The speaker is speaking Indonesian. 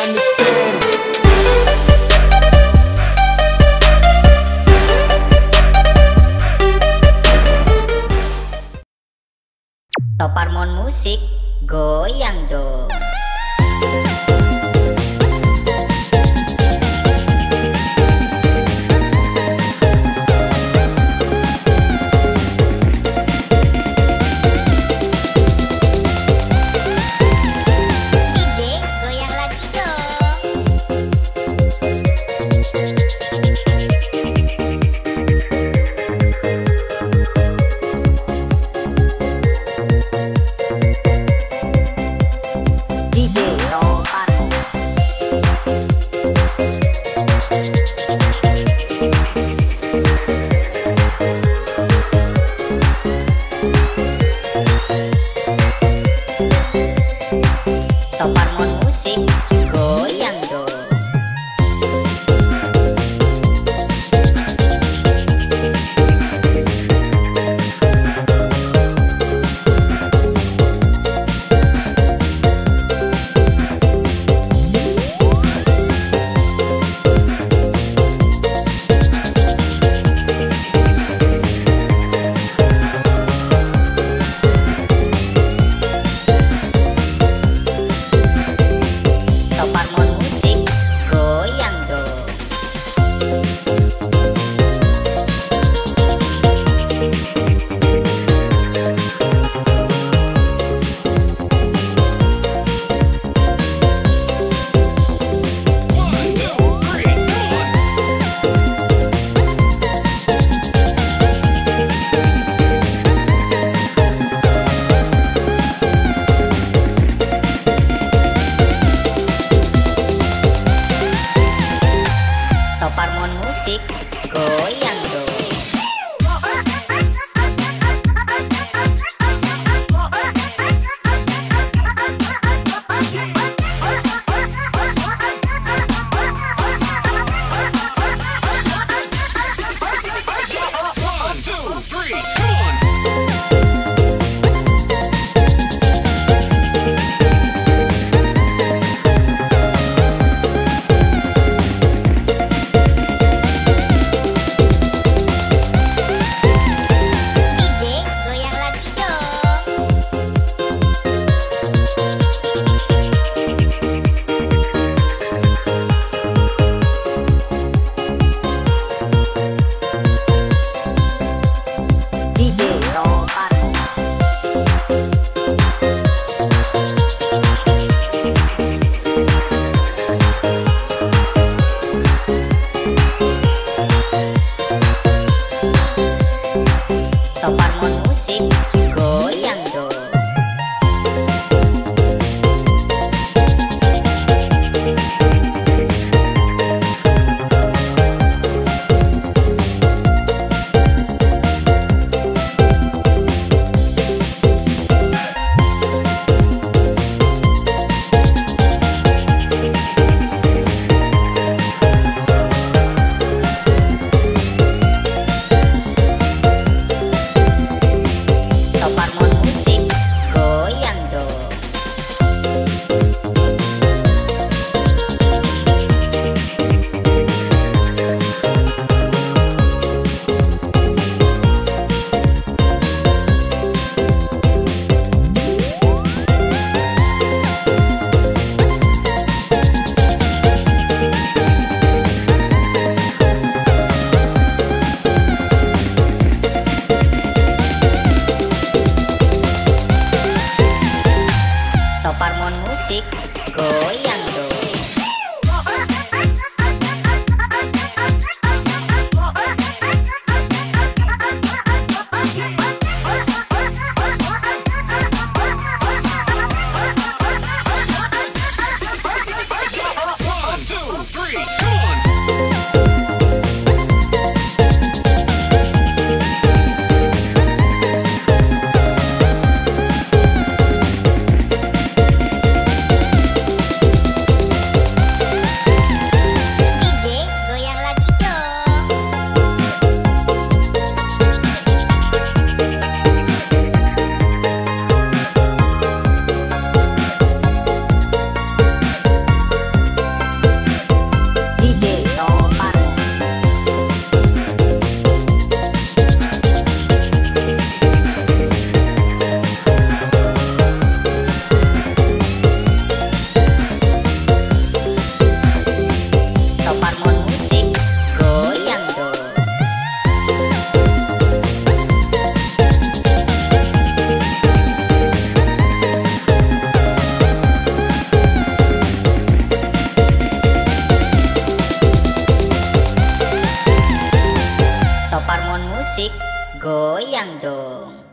understand. Top Harmon Musik goyang dong. Goyang musik, goyang dong.